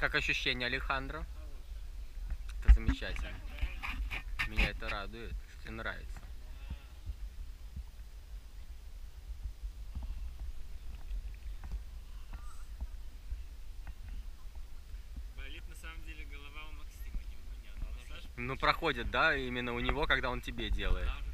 Как ощущение, Алехандро? Это замечательно. Меня это радует, тебе нравится. Болит на самом деле голова у Максима, не у меня. Но Саша Ну, проходит, да, именно у него, когда он тебе делает. там